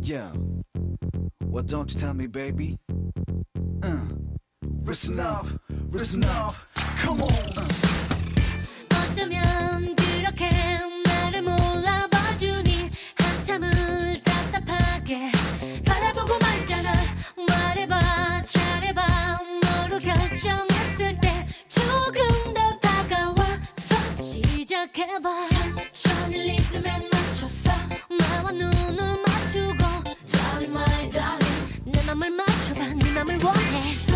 Yeah. Well, don't you tell me, baby? Uh. Listen up, listen up. Come on. Uh. 어쩌면 그렇게 나를 몰라봐주니 한참을 답답하게 바라보고 말잖아. 말해봐, 잘해봐. 뭐로 결정했을 때 조금 더 다가와서 시작해봐. 천천히 리듬에 맞춰서 나와 눈. 맞춰봐 네 맘을 원해.